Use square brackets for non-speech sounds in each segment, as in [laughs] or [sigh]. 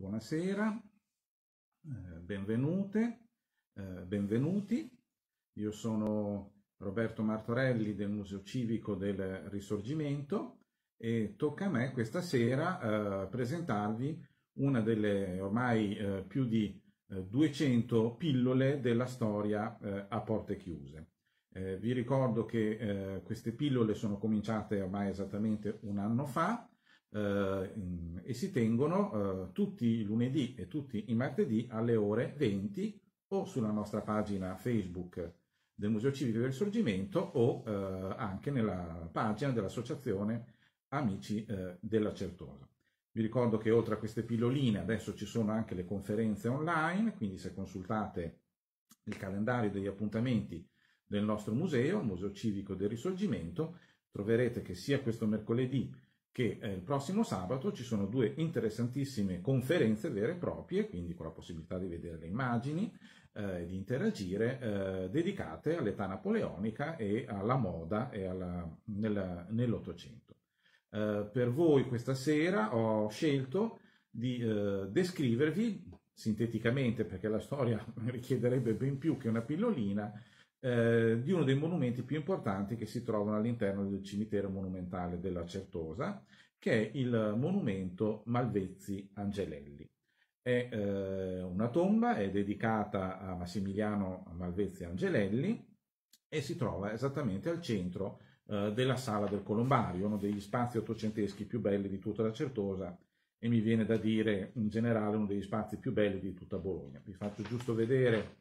buonasera, eh, benvenute, eh, benvenuti. Io sono Roberto Martorelli del Museo Civico del Risorgimento e tocca a me questa sera eh, presentarvi una delle ormai più di 200 pillole della storia a porte chiuse. vi ricordo che queste pillole sono cominciate ormai esattamente un anno fa eh, e si tengono eh, tutti i lunedì e tutti i martedì alle ore 20 o sulla nostra pagina Facebook del Museo Civico del Sorgimento o eh, anche nella pagina dell'associazione Amici eh, della Certosa. Vi ricordo che oltre a queste pilloline adesso ci sono anche le conferenze online, quindi se consultate il calendario degli appuntamenti del nostro museo, il Museo Civico del Risorgimento, troverete che sia questo mercoledì che eh, il prossimo sabato ci sono due interessantissime conferenze vere e proprie, quindi con la possibilità di vedere le immagini, eh, di interagire, eh, dedicate all'età napoleonica e alla moda e nell'Ottocento. Eh, per voi questa sera ho scelto di eh, descrivervi sinteticamente, perché la storia [laughs] richiederebbe ben più che una pillolina, eh, di uno dei monumenti più importanti che si trovano all'interno del cimitero monumentale della Certosa, che è il monumento Malvezzi Angelelli. È eh, una tomba, è dedicata a Massimiliano Malvezzi Angelelli e si trova esattamente al centro eh, della Sala del Colombario, uno degli spazi ottocenteschi più belli di tutta la Certosa e mi viene da dire in generale uno degli spazi più belli di tutta Bologna. Vi faccio giusto vedere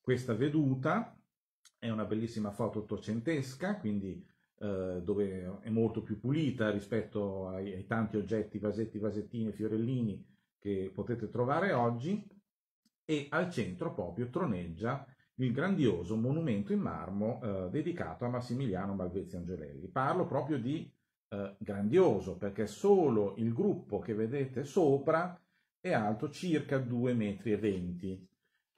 questa veduta è una bellissima foto ottocentesca, quindi eh, dove è molto più pulita rispetto ai, ai, tanti oggetti, vasetti, vasettini, fiorellini che potete trovare oggi e al centro proprio troneggia il grandioso monumento in marmo eh, dedicato a Massimiliano Malvezzi Angelelli. Parlo proprio di eh, grandioso perché solo il gruppo che vedete sopra è alto circa 2,20 metri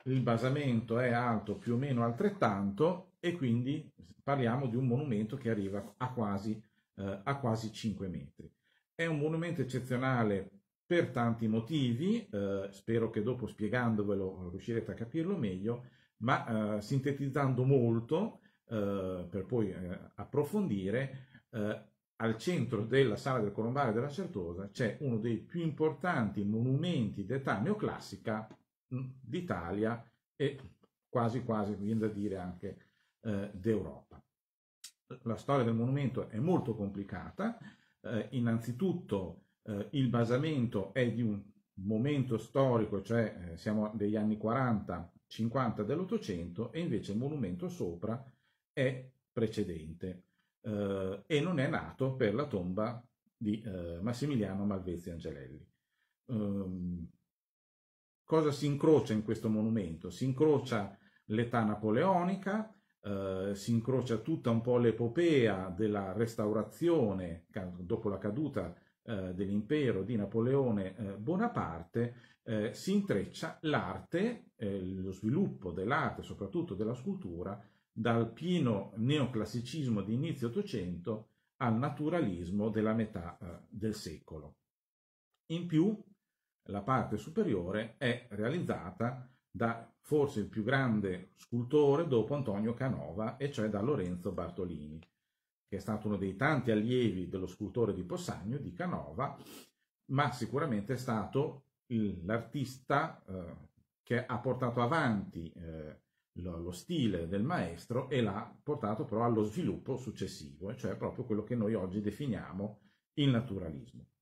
il basamento è alto più o meno altrettanto e quindi parliamo di un monumento che arriva a quasi, eh, a quasi 5 metri. È un monumento eccezionale per tanti motivi, eh, spero che dopo spiegandovelo riuscirete a capirlo meglio, ma eh, sintetizzando molto, eh, per poi eh, approfondire, eh, al centro della sala del Colombare della Certosa c'è uno dei più importanti monumenti d'età neoclassica d'Italia e quasi quasi viene da dire anche eh, d'Europa. La storia del monumento è molto complicata, eh, innanzitutto eh, il basamento è di un momento storico, cioè eh, siamo degli anni 40-50 dell'Ottocento e invece il monumento sopra è precedente eh, e non è nato per la tomba di eh, Massimiliano Malvezzi Angelelli. Um, Cosa si incrocia in questo monumento? Si incrocia l'età napoleonica, eh, si incrocia tutta un po' l'epopea della restaurazione dopo la caduta eh, dell'impero di Napoleone eh, Bonaparte, eh, si intreccia l'arte, eh, lo sviluppo dell'arte, soprattutto della scultura, dal pieno neoclassicismo di inizio Ottocento al naturalismo della metà eh, del secolo. In più, la parte superiore è realizzata da forse il più grande scultore dopo Antonio Canova, e cioè da Lorenzo Bartolini, che è stato uno dei tanti allievi dello scultore di Possagno, di Canova, ma sicuramente è stato l'artista eh, che ha portato avanti eh, lo, lo, stile del maestro e l'ha portato però allo sviluppo successivo, cioè proprio quello che noi oggi definiamo il naturalismo.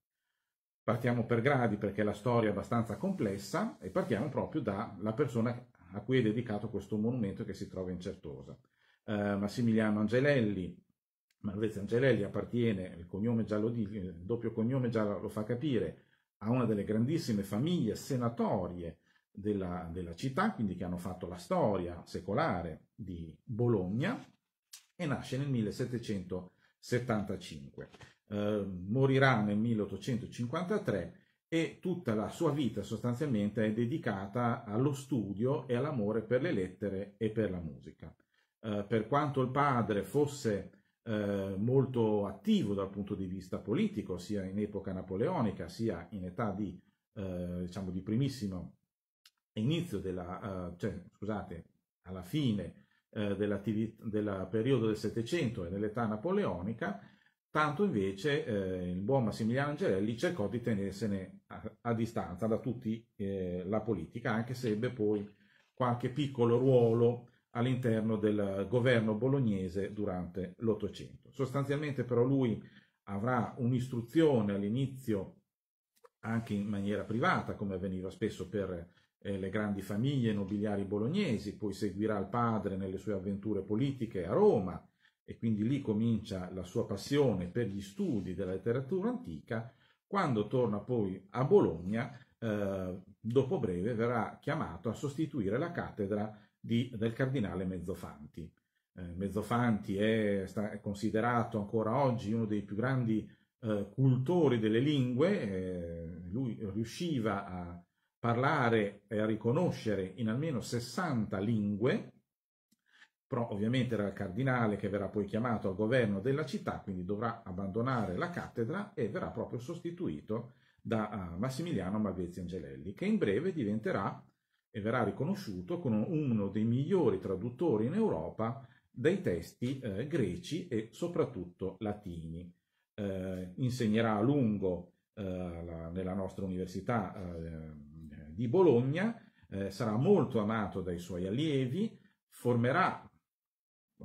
Partiamo per gradi perché la storia è abbastanza complessa e partiamo proprio dalla persona a cui è dedicato questo monumento che si trova in Certosa. Eh, Massimiliano Angelelli, Malvezzi Angelelli appartiene, il cognome già lo dice, il doppio cognome già lo fa capire, a una delle grandissime famiglie senatorie della, della città, quindi che hanno fatto la storia secolare di Bologna e nasce nel 1775 eh, morirà nel 1853 e tutta la sua vita sostanzialmente è dedicata allo studio e all'amore per le lettere e per la musica. Eh, per quanto il padre fosse eh, molto attivo dal punto di vista politico, sia in epoca napoleonica sia in età di eh, diciamo di primissimo inizio della, uh, cioè, scusate, alla fine eh, del periodo del Settecento e dell'età napoleonica, tanto invece eh, il buon Massimiliano Angelelli cercò di tenersene a, a distanza da tutti eh, la politica, anche se ebbe poi qualche piccolo ruolo all'interno del governo bolognese durante l'Ottocento. Sostanzialmente però lui avrà un'istruzione all'inizio anche in maniera privata, come avveniva spesso per eh, le grandi famiglie nobiliari bolognesi, poi seguirà il padre nelle sue avventure politiche a Roma e quindi lì comincia la sua passione per gli studi della letteratura antica. Quando torna poi a Bologna, eh, dopo breve verrà chiamato a sostituire la cattedra di, del cardinale Mezzofanti. Eh, Mezzofanti è, sta, è, considerato ancora oggi uno dei più grandi eh, cultori delle lingue, eh, lui riusciva a parlare e a riconoscere in almeno 60 lingue, però ovviamente era il cardinale che verrà poi chiamato al governo della città, quindi dovrà abbandonare la cattedra e verrà proprio sostituito da uh, Massimiliano Malvezzi Angelelli, che in breve diventerà e verrà riconosciuto come uno dei migliori traduttori in Europa dei testi eh, greci e soprattutto latini. Eh, insegnerà a lungo eh, la, nella nostra università eh, di Bologna, eh, sarà molto amato dai suoi allievi, formerà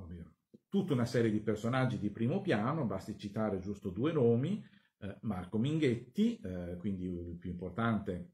ovvio, tutta una serie di personaggi di primo piano, basti citare giusto due nomi, eh, Marco Minghetti, quindi il più importante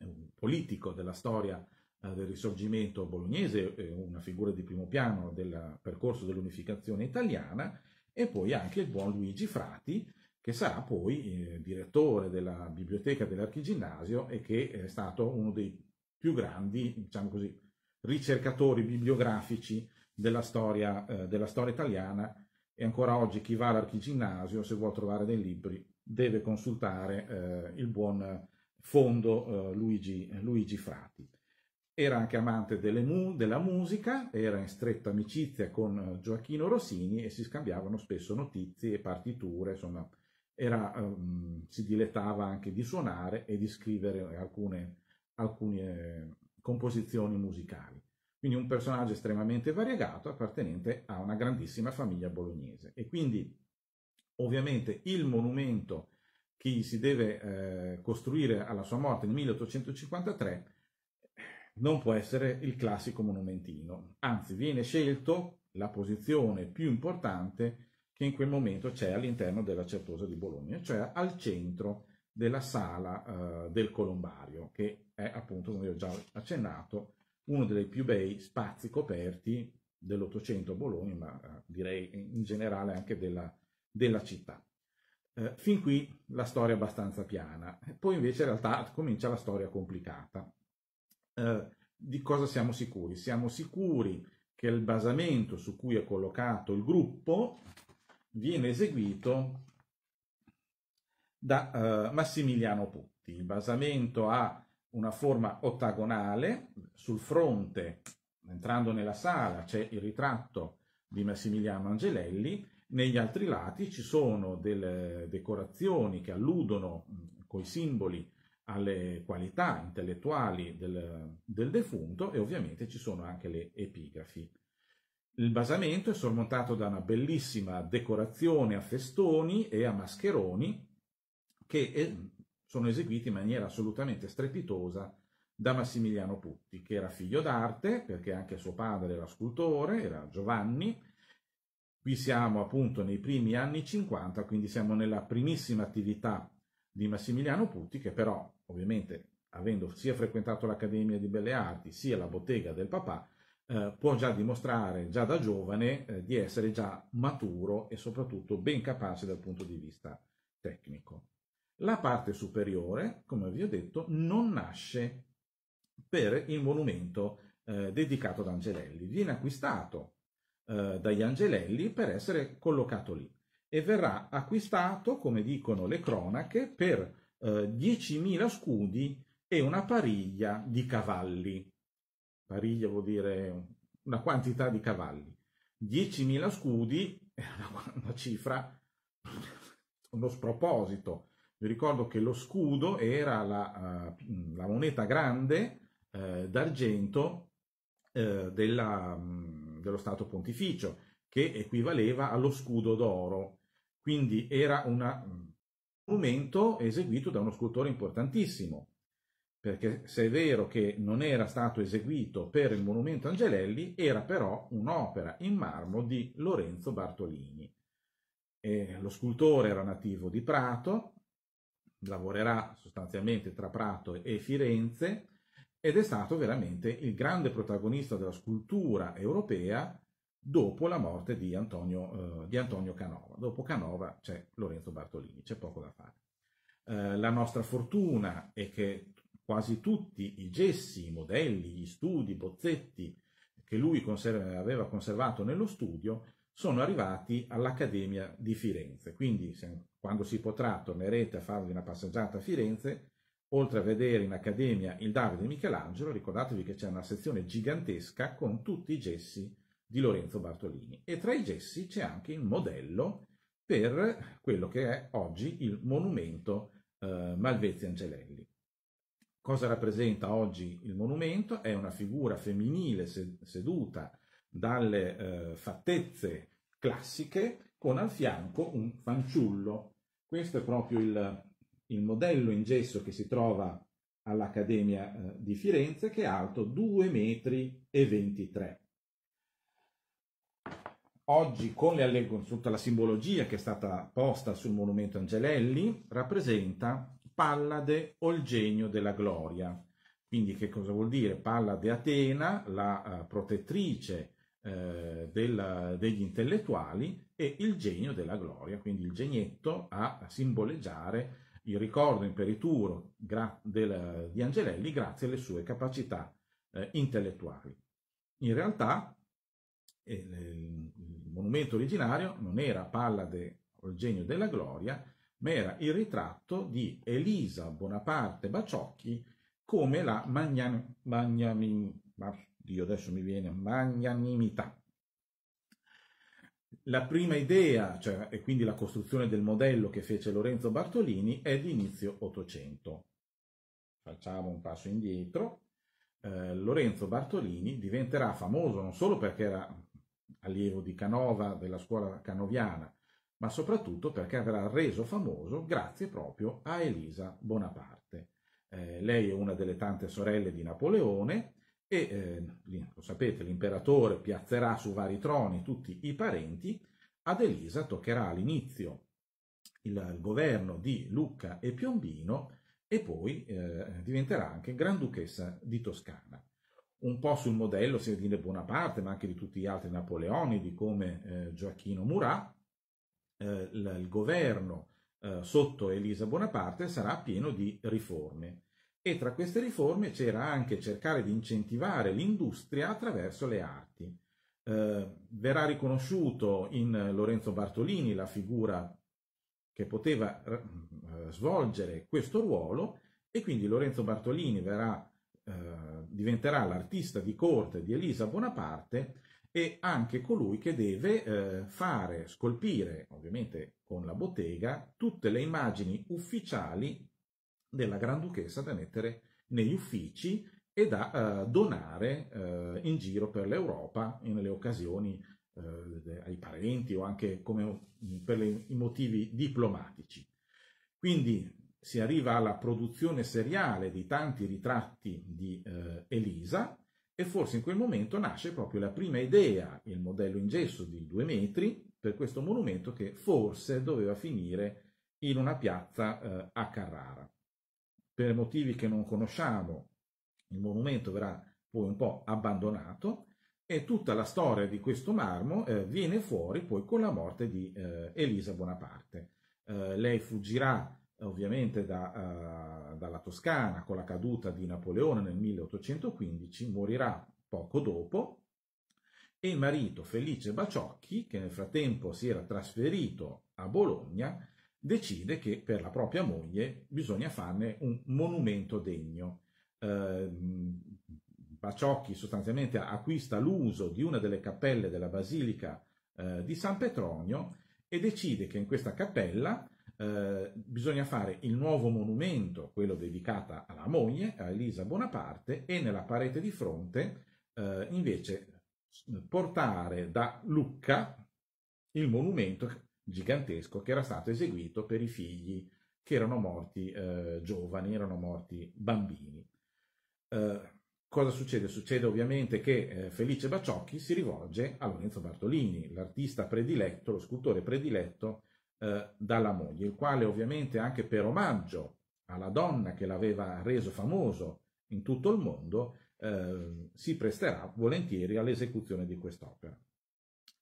un politico della storia eh, del risorgimento bolognese, una figura di primo piano del percorso dell'unificazione italiana, e poi anche il buon Luigi Frati, che sarà poi eh, direttore della biblioteca dell'Archiginnasio e che è stato uno dei più grandi, diciamo così, ricercatori bibliografici della storia, eh, della storia italiana e ancora oggi chi va all'Archiginnasio, se vuole trovare dei libri, deve consultare eh, il buon fondo eh, Luigi, Luigi, Frati. Era anche amante mu- della musica, era in stretta amicizia con eh, Gioacchino Rossini e si scambiavano spesso notizie e partiture, insomma, era, um, si dilettava anche di suonare e di scrivere alcune, alcune eh, composizioni musicali. Quindi un personaggio estremamente variegato appartenente a una grandissima famiglia bolognese. E quindi ovviamente il monumento che si deve eh, costruire alla sua morte nel 1853 non può essere il classico monumentino, anzi viene scelto la posizione più importante che in quel momento c'è all'interno della Certosa di Bologna, cioè al centro della sala eh, del Colombario, che è appunto, come ho già accennato, uno dei più bei spazi coperti dell'Ottocento a Bologna, ma eh, direi in generale anche della, della città. Eh, fin qui la storia è abbastanza piana, poi invece in realtà comincia la storia complicata. Eh, di cosa siamo sicuri? Siamo sicuri che il basamento su cui è collocato il gruppo viene eseguito da uh, Massimiliano Putti. Il basamento ha una forma ottagonale, sul fronte, entrando nella sala, c'è il ritratto di Massimiliano Angelelli, negli altri lati ci sono delle decorazioni che alludono coi simboli alle qualità intellettuali del, del, defunto e ovviamente ci sono anche le epigrafi. Il basamento è sormontato da una bellissima decorazione a festoni e a mascheroni che sono eseguiti in maniera assolutamente strepitosa da Massimiliano Putti, che era figlio d'arte, perché anche suo padre era scultore, era Giovanni, Qui siamo appunto nei primi anni 50, quindi siamo nella primissima attività di Massimiliano Putti, che però ovviamente avendo sia frequentato l'Accademia di Belle Arti sia la bottega del papà, eh, può già dimostrare già da giovane eh, di essere già maturo e soprattutto ben capace dal punto di vista tecnico. La parte superiore, come vi ho detto, non nasce per il monumento eh, dedicato ad Angelelli. Viene acquistato eh, dagli Angelelli per essere collocato lì e verrà acquistato, come dicono le cronache, per eh, 10.000 scudi e una pariglia di cavalli. Pariglia vuol dire una quantità di cavalli. 10.000 scudi è una, una cifra, uno sproposito, Vi ricordo che lo scudo era la, uh, la moneta grande uh, d'argento della, um, dello Stato Pontificio, che equivaleva allo scudo d'oro. Quindi era un monumento eseguito da uno scultore importantissimo, perché se è vero che non era stato eseguito per il monumento Angelelli, era però un'opera in marmo di Lorenzo Bartolini. E lo scultore era nativo di Prato, lavorerà sostanzialmente tra Prato e Firenze ed è stato veramente il grande protagonista della scultura europea dopo la morte di Antonio, eh, di Antonio Canova. Dopo Canova c'è Lorenzo Bartolini, c'è poco da fare. Eh, la nostra fortuna è che quasi tutti i gessi, i modelli, gli studi, i bozzetti che lui conserva, aveva conservato nello studio sono arrivati all'Accademia di Firenze. Quindi quando si potrà tornerete a farvi una passeggiata a Firenze, oltre a vedere in Accademia il Davide Michelangelo, ricordatevi che c'è una sezione gigantesca con tutti i gessi di Lorenzo Bartolini e tra i gessi c'è anche il modello per quello che è oggi il monumento eh, Malvezzi Angelelli. Cosa rappresenta oggi il monumento? È una figura femminile seduta dalle eh, fattezze classiche con al fianco un fanciullo. Questo è proprio il, il modello in gesso che si trova all'Accademia eh, di Firenze che è alto 2 metri 23. Oggi con le tutta la simbologia che è stata posta sul monumento Angelelli rappresenta Pallade o il genio della gloria. Quindi che cosa vuol dire? Pallade Atena, la uh, protettrice eh, della, degli intellettuali e il genio della gloria, quindi il genietto a simboleggiare il ricordo imperituro del, di Angelelli grazie alle sue capacità eh, intellettuali. In realtà eh, il monumento originario non era Pallade o il genio della gloria, ma era il ritratto di Elisa Bonaparte Baciocchi come la magnan- magnamin- Dio adesso mi viene, magnanimità. La prima idea, cioè, e quindi la costruzione del modello che fece Lorenzo Bartolini, è di inizio Ottocento. Facciamo un passo indietro. Eh, Lorenzo Bartolini diventerà famoso non solo perché era allievo di Canova, della scuola canoviana, ma soprattutto perché verrà reso famoso grazie proprio a Elisa Bonaparte. Eh, lei è una delle tante sorelle di Napoleone e eh, lo sapete, l'imperatore piazzerà su vari troni tutti i parenti, ad Elisa toccherà all'inizio il, il governo di Lucca e Piombino e poi eh, diventerà anche Granduchessa di Toscana. Un po' sul modello sia di Bonaparte, ma anche di tutti gli altri Napoleoni, come eh, Gioacchino Murat, eh, il, il, governo eh, sotto Elisa Bonaparte sarà pieno di riforme e tra queste riforme c'era anche cercare di incentivare l'industria attraverso le arti. Eh, verrà riconosciuto in Lorenzo Bartolini la figura che poteva eh, svolgere questo ruolo e quindi Lorenzo Bartolini verrà, eh, diventerà l'artista di corte di Elisa Bonaparte e anche colui che deve eh, fare, scolpire, ovviamente con la bottega, tutte le immagini ufficiali della Granduchessa da mettere negli uffici e da uh, donare uh, in giro per l'Europa nelle occasioni uh, ai parenti o anche come, per le, i motivi diplomatici. Quindi si arriva alla produzione seriale di tanti ritratti di Elisa e forse in quel momento nasce proprio la prima idea, il modello in gesso di due metri, per questo monumento che forse doveva finire in una piazza a Carrara per motivi che non conosciamo, il monumento verrà poi un po' abbandonato e tutta la storia di questo marmo eh, viene fuori poi con la morte di eh, Elisa Bonaparte. Eh, lei fuggirà ovviamente da, uh, dalla Toscana con la caduta di Napoleone nel 1815, morirà poco dopo e il marito Felice Baciocchi, che nel frattempo si era trasferito a Bologna, decide che per la propria moglie bisogna farne un monumento degno. Eh, Baciocchi sostanzialmente acquista l'uso di una delle cappelle della basilica eh, di San Petronio e decide che in questa cappella eh, bisogna fare il nuovo monumento, quello dedicato alla moglie, a Elisa Bonaparte, e nella parete di fronte eh, invece portare da Lucca il monumento gigantesco che era stato eseguito per i figli che erano morti eh, giovani, erano morti bambini. Eh, cosa succede? Succede ovviamente che eh, Felice Baciocchi si rivolge a Lorenzo Bartolini, l'artista prediletto, lo scultore prediletto eh, dalla moglie, il quale ovviamente anche per omaggio alla donna che l'aveva reso famoso in tutto il mondo, eh, si presterà volentieri all'esecuzione di quest'opera.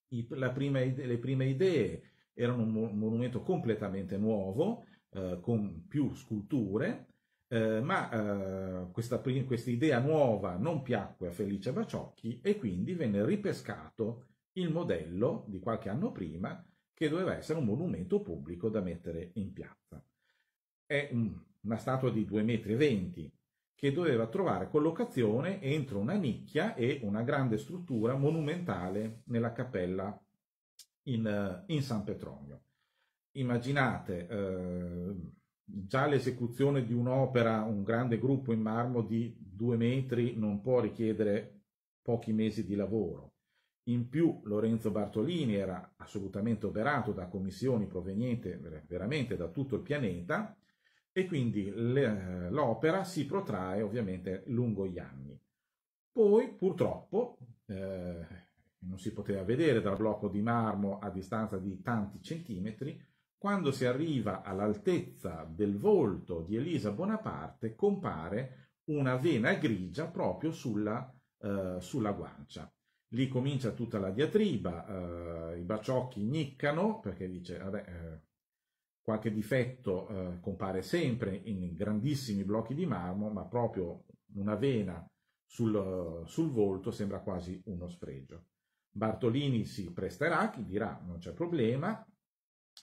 I, prima, le prime idee erano un monumento completamente nuovo, eh, con più sculture, eh, ma eh, questa, questa, idea nuova non piacque a Felice Baciocchi e quindi venne ripescato il modello di qualche anno prima che doveva essere un monumento pubblico da mettere in piazza. È un, una statua di 2,20 metri che doveva trovare collocazione entro una nicchia e una grande struttura monumentale nella cappella in, in San Petronio. Immaginate eh, già l'esecuzione di un'opera, un grande gruppo in marmo di due metri non può richiedere pochi mesi di lavoro. In più Lorenzo Bartolini era assolutamente operato da commissioni provenienti veramente da tutto il pianeta e quindi le, l'opera si protrae ovviamente lungo gli anni. Poi purtroppo eh, non si poteva vedere dal blocco di marmo a distanza di tanti centimetri, quando si arriva all'altezza del volto di Elisa Bonaparte compare una vena grigia proprio sulla, eh, sulla guancia. Lì comincia tutta la diatriba, eh, i baciocchi niccano perché dice, vabbè, eh, qualche difetto eh, compare sempre in grandissimi blocchi di marmo, ma proprio una vena sul, sul volto sembra quasi uno sfregio. Bartolini si presterà, chi dirà non c'è problema,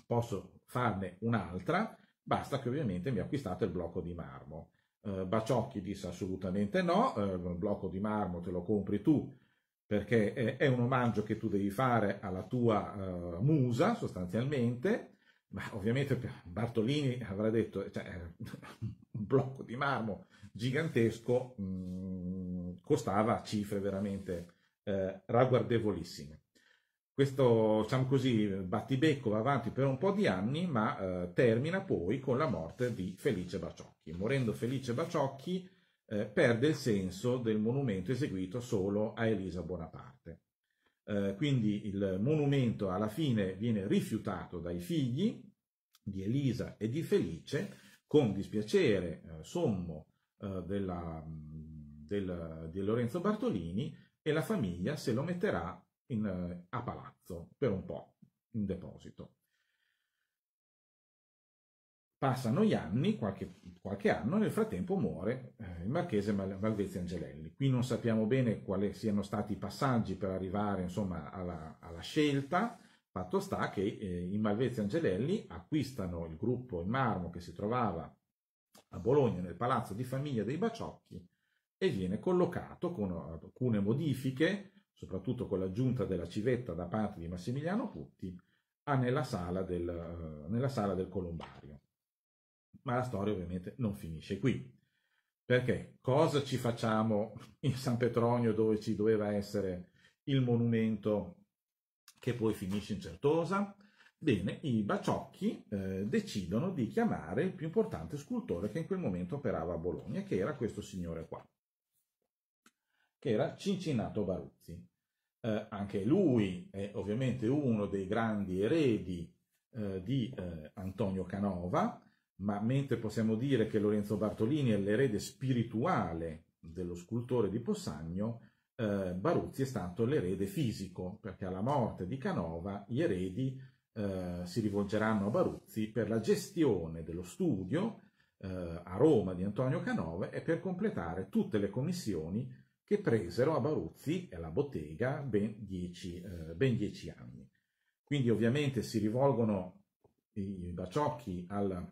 posso farne un'altra, basta che ovviamente mi acquistate il blocco di marmo. Eh, Baciocchi disse assolutamente no, eh, il blocco di marmo te lo compri tu perché è, è un omaggio che tu devi fare alla tua uh, musa sostanzialmente, ma ovviamente Bartolini avrà detto, cioè, [laughs] un blocco di marmo gigantesco mh, mm, costava cifre veramente eh, ragguardevolissime. Questo, diciamo così, battibecco va avanti per un po' di anni, ma eh, termina poi con la morte di Felice Baciocchi. Morendo Felice Baciocchi, eh, perde il senso del monumento eseguito solo a Elisa Bonaparte. Eh, quindi il monumento alla fine viene rifiutato dai figli di Elisa e di Felice con dispiacere eh, sommo eh, della, del, di Lorenzo Bartolini e la famiglia se lo metterà in, eh, a palazzo per un po' in deposito. Passano gli anni, qualche, qualche anno, nel frattempo muore eh, il marchese Malvezzi Angelelli. Qui non sappiamo bene quali siano stati i passaggi per arrivare insomma, alla, alla scelta, fatto sta che eh, i Malvezzi Angelelli acquistano il gruppo in marmo che si trovava a Bologna nel palazzo di famiglia dei Baciocchi e viene collocato con alcune modifiche, soprattutto con l'aggiunta della civetta da parte di Massimiliano Putti, nella sala del, eh, nella sala del Colombario ma la storia ovviamente non finisce qui. Perché cosa ci facciamo [laughs] in San Petronio dove ci doveva essere il monumento che poi finisce in Certosa? Bene, i Baciocchi eh, decidono di chiamare il più importante scultore che in quel momento operava a Bologna, che era questo signore qua, che era Cincinato Baruzzi. Eh, anche lui è ovviamente uno dei grandi eredi eh, di eh, Antonio Canova, ma mentre possiamo dire che Lorenzo Bartolini è l'erede spirituale dello scultore di Possagno, eh, Baruzzi è stato l'erede fisico, perché alla morte di Canova gli eredi eh, si rivolgeranno a Baruzzi per la gestione dello studio eh, a Roma di Antonio Canova e per completare tutte le commissioni che presero a Baruzzi e alla bottega ben dieci, eh, ben dieci anni. Quindi ovviamente si rivolgono i baciocchi al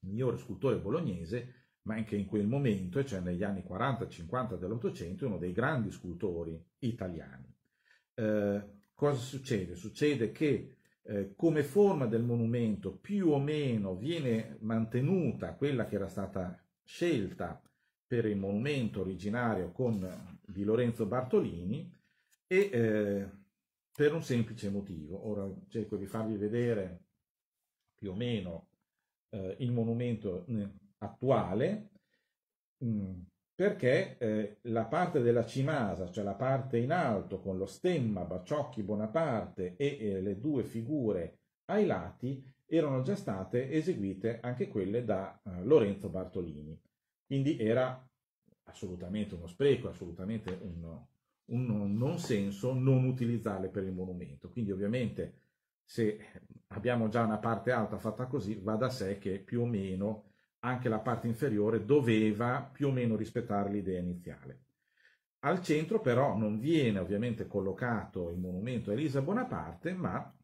migliore scultore bolognese, ma anche in quel momento, cioè negli anni 40-50 dell'Ottocento, uno dei grandi scultori italiani. Eh, cosa succede? Succede che eh, come forma del monumento più o meno viene mantenuta quella che era stata scelta per il monumento originario con, di Lorenzo Bartolini e eh, per un semplice motivo. Ora cerco di farvi vedere più o meno eh, il monumento eh, attuale mh, mm, perché eh, la parte della cimasa, cioè la parte in alto con lo stemma Baciocchi Bonaparte e eh, le due figure ai lati, erano già state eseguite anche quelle da eh, Lorenzo Bartolini. Quindi era assolutamente uno spreco, assolutamente un, un non senso non utilizzarle per il monumento. Quindi ovviamente se abbiamo già una parte alta fatta così, va da sé che più o meno anche la parte inferiore doveva più o meno rispettare l'idea iniziale. Al centro però non viene ovviamente collocato il monumento a Elisa Bonaparte, ma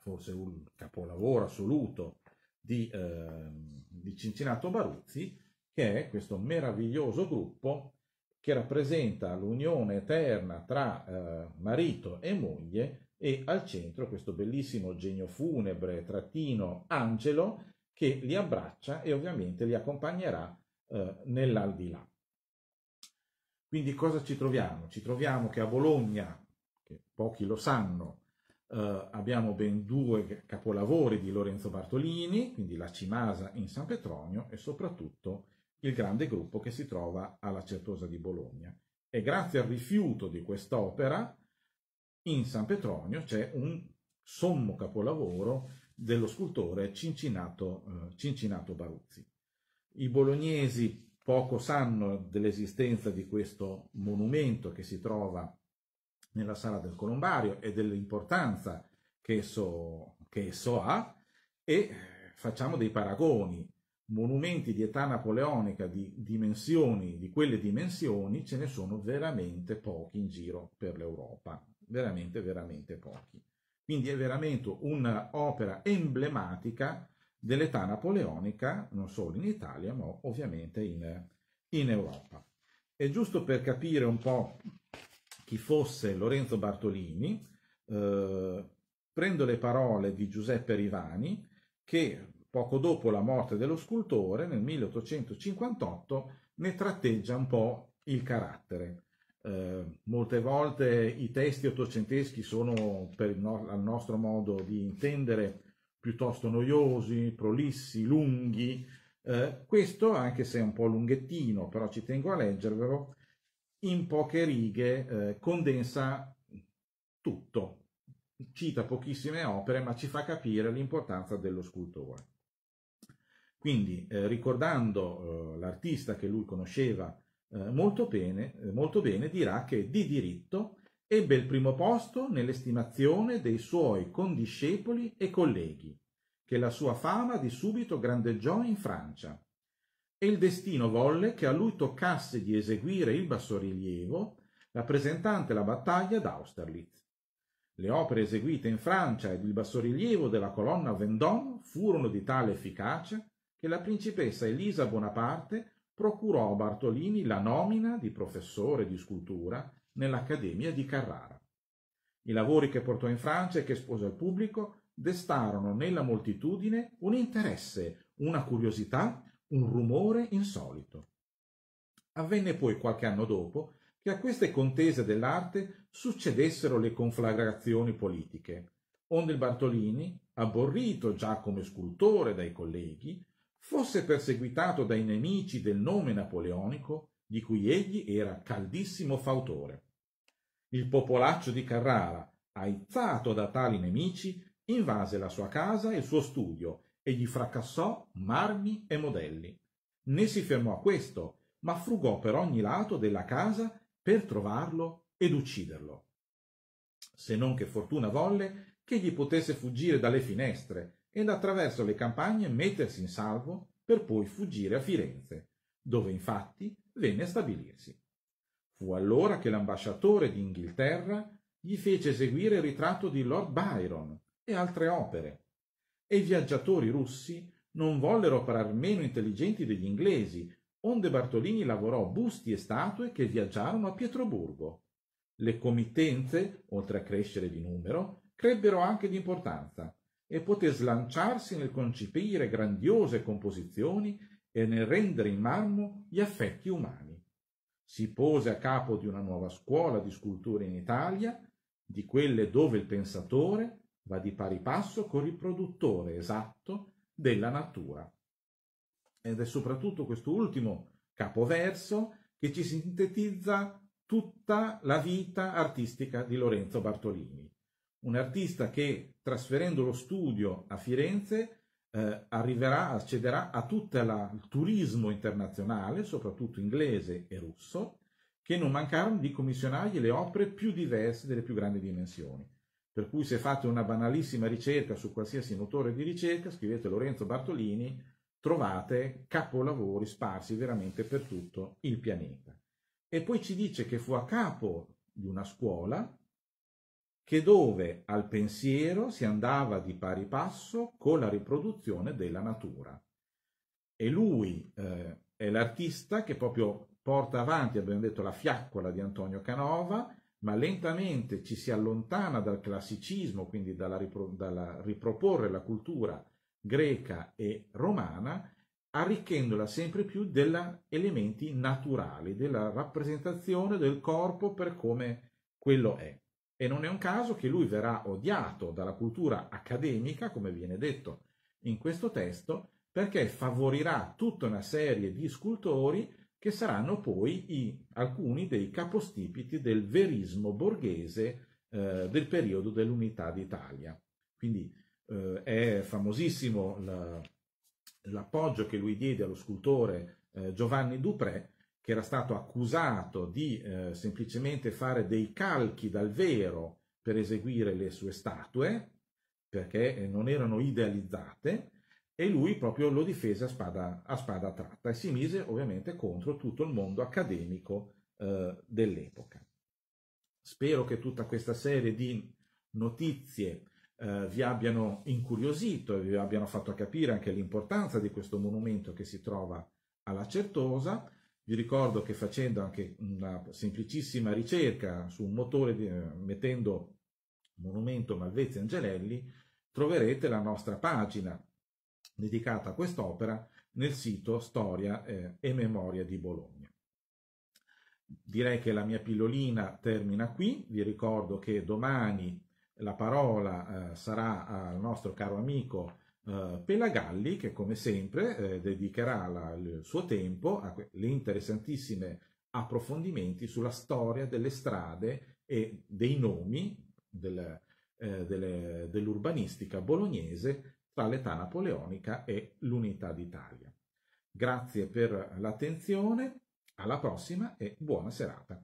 forse un capolavoro assoluto di, eh, di Cincinato Baruzzi, che è questo meraviglioso gruppo che rappresenta l'unione eterna tra eh, marito e moglie e al centro questo bellissimo genio funebre trattino angelo che li abbraccia e ovviamente li accompagnerà eh, nell'aldilà. Quindi cosa ci troviamo? Ci troviamo che a Bologna, che pochi lo sanno, eh, abbiamo ben due capolavori di Lorenzo Bartolini, quindi la Cimasa in San Petronio e soprattutto il grande gruppo che si trova alla Certosa di Bologna. E grazie al rifiuto di quest'opera, in San Petronio c'è un sommo capolavoro dello scultore Cincinato, eh, Cincinato Baruzzi. I bolognesi poco sanno dell'esistenza di questo monumento che si trova nella sala del Colombario e dell'importanza che esso, che esso ha e facciamo dei paragoni. Monumenti di età napoleonica di dimensioni, di quelle dimensioni, ce ne sono veramente pochi in giro per l'Europa, veramente, veramente pochi. Quindi è veramente un'opera emblematica dell'età napoleonica, non solo in Italia, ma ovviamente in, in Europa. E giusto per capire un po' chi fosse Lorenzo Bartolini, eh, prendo le parole di Giuseppe Rivani, che poco dopo la morte dello scultore, nel 1858, ne tratteggia un po' il carattere. Eh, molte volte i testi ottocenteschi sono, per no- al nostro modo di intendere, piuttosto noiosi, prolissi, lunghi. Eh, questo, anche se è un po' lunghettino, però ci tengo a leggervelo, in poche righe eh, condensa tutto. Cita pochissime opere, ma ci fa capire l'importanza dello scultore. Quindi, eh, ricordando eh, l'artista che lui conosceva eh, molto, bene, eh, molto bene dirà che di diritto ebbe il primo posto nell'estimazione dei suoi condiscepoli e colleghi, che la sua fama di subito grandeggiò in Francia. E il destino volle che a lui toccasse di eseguire il bassorilievo rappresentante la battaglia d'Austerlitz. Le opere eseguite in Francia ed il bassorilievo della colonna Vendôme furono di tale efficacia che la principessa Elisa Bonaparte procurò a Bartolini la nomina di professore di scultura nell'Accademia di Carrara. I lavori che portò in Francia e che espose al pubblico destarono nella moltitudine un interesse, una curiosità, un rumore insolito. Avvenne poi qualche anno dopo che a queste contese dell'arte succedessero le conflagrazioni politiche, onde il Bartolini, abborrito già come scultore dai colleghi, fosse perseguitato dai nemici del nome napoleonico di cui egli era caldissimo fautore. Il popolaccio di Carrara, aizzato da tali nemici, invase la sua casa e il suo studio e gli fracassò marmi e modelli. Né si fermò a questo, ma frugò per ogni lato della casa per trovarlo ed ucciderlo. Se non che fortuna volle che gli potesse fuggire dalle finestre ed attraverso le campagne mettersi in salvo per poi fuggire a Firenze, dove infatti venne a stabilirsi. Fu allora che l'ambasciatore d'Inghilterra gli fece eseguire il ritratto di Lord Byron e altre opere, e i viaggiatori russi non vollero parar meno intelligenti degli inglesi, onde Bartolini lavorò busti e statue che viaggiarono a Pietroburgo. Le committenze, oltre a crescere di numero, crebbero anche di importanza e poté slanciarsi nel concepire grandiose composizioni e nel rendere in marmo gli affetti umani. Si pose a capo di una nuova scuola di scultura in Italia, di quelle dove il pensatore va di pari passo col riproduttore esatto della natura. Ed è soprattutto questo ultimo capoverso che ci sintetizza tutta la vita artistica di Lorenzo Bartolini. Un artista che, trasferendo lo studio a Firenze, eh, arriverà, accederà a tutto il turismo internazionale, soprattutto inglese e russo, che non mancarono di commissionargli le opere più diverse delle più grandi dimensioni. Per cui se fate una banalissima ricerca su qualsiasi motore di ricerca, scrivete Lorenzo Bartolini, trovate capolavori sparsi veramente per tutto il pianeta. E poi ci dice che fu a capo di una scuola che dove al pensiero si andava di pari passo con la riproduzione della natura. E lui eh, è l'artista che proprio porta avanti, abbiamo detto, la fiaccola di Antonio Canova, ma lentamente ci si allontana dal classicismo, quindi dalla, ripro- dalla riproporre la cultura greca e romana, arricchendola sempre più degli elementi naturali, della rappresentazione del corpo per come quello è. E non è un caso che lui verrà odiato dalla cultura accademica, come viene detto in questo testo, perché favorirà tutta una serie di scultori che saranno poi i, alcuni dei capostipiti del verismo borghese eh, del periodo dell'Unità d'Italia. Quindi eh, è famosissimo la, l'appoggio che lui diede allo scultore eh, Giovanni Dupré, che era stato accusato di eh, semplicemente fare dei calchi dal vero per eseguire le sue statue, perché eh, non erano idealizzate, e lui proprio lo difese a spada, a spada tratta e si mise ovviamente contro tutto il mondo accademico eh, dell'epoca. Spero che tutta questa serie di notizie eh, vi abbiano incuriosito e vi abbiano fatto capire anche l'importanza di questo monumento che si trova alla Certosa. Vi ricordo che facendo anche una semplicissima ricerca su un motore, di, mettendo monumento Malvezzi Angelelli, troverete la nostra pagina dedicata a quest'opera nel sito Storia eh, e Memoria di Bologna. Direi che la mia pillolina termina qui, vi ricordo che domani la parola eh, sarà al nostro caro amico eh, Pelagalli che come sempre eh, dedicherà la, il suo tempo a le interessantissime approfondimenti sulla storia delle strade e dei nomi del, eh, delle, dell'urbanistica bolognese tra l'età napoleonica e l'unità d'Italia. Grazie per l'attenzione, alla prossima e buona serata.